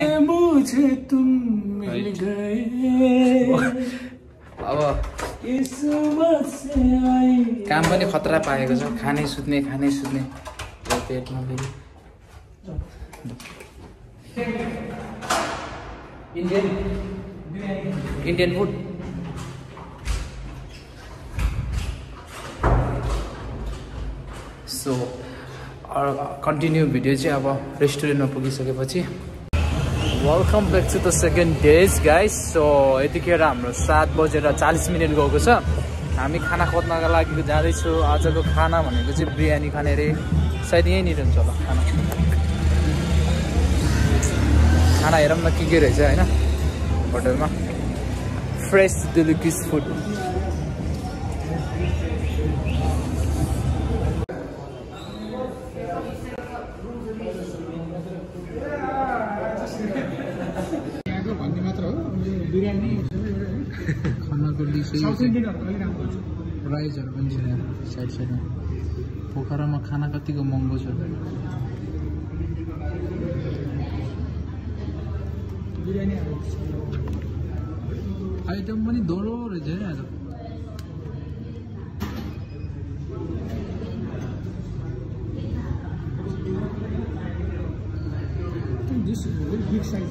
मुझे तुम मिल गए। अब किस्मत से आई। काम पनि खतरा पाएको छ। खाने सुत्ने खाने सुत्ने। पेटमा फेरि। Indian Indian food so continue video चाहिँ अब रेस्टुरेन्टमा पुगिसकेपछि welcome back to the second days guys so यतिखेर हाम्रो सात बजेर चालिस मिनट गएको छ। हामी खाना खोज्नका लागि जाँदैछु। आजको खाना भनेको चाहिँ बिरयानी खाने अरे। सायद यहीँनिर हुन्छ होला खाना। खाना हेरौँ न के के रहेछ होइन? होटलमा। फ्रेस डेलिकिस फुड यहाँको भन्ने मात्र हो यो बिरयानी खानाको प्राइजहरू पनि छ साइड साइडमा। पोखरामा खाना कतिको महँगो छ? आइटम पनि दोहोरो रहेछ होइन आज। This very big size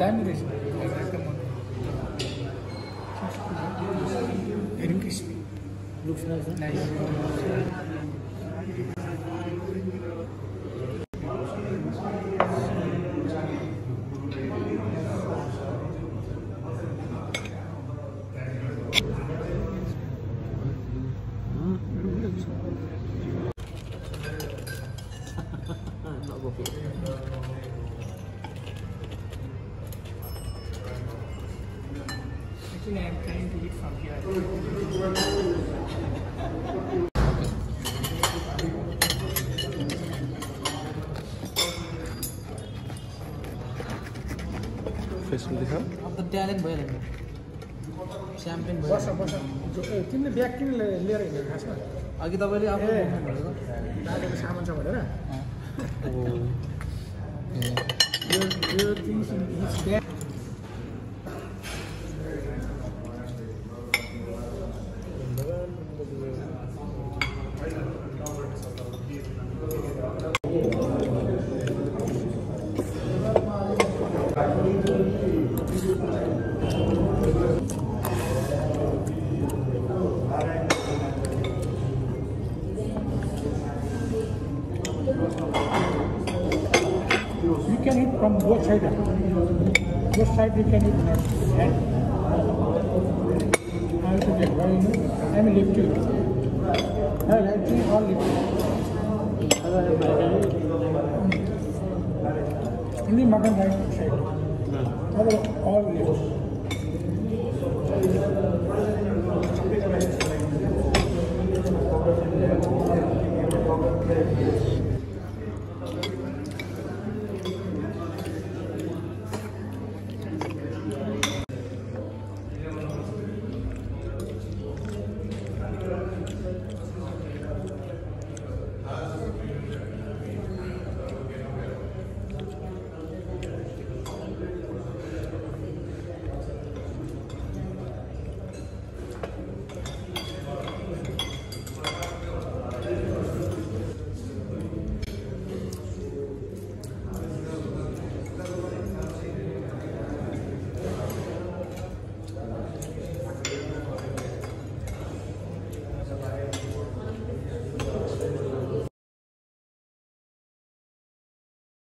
दामी रहेछ एकदम मन हेरौँ crispy Actually, I'm trying to eat from here. Facebook देखा अब त ट्यालेन्ट भइहाल्यो स्याम्पेन भयो बस बस। जो- ए, तिमीले ब्याग किन लिएर खासमा? अघि तपाईँले दादाको सामान छ भनेर? यो You can eat from both sides. Both sides you can eat hand. I have to get why you know? I'm a lefty. I like to all lefty. Only hmm. mutton right side. All left.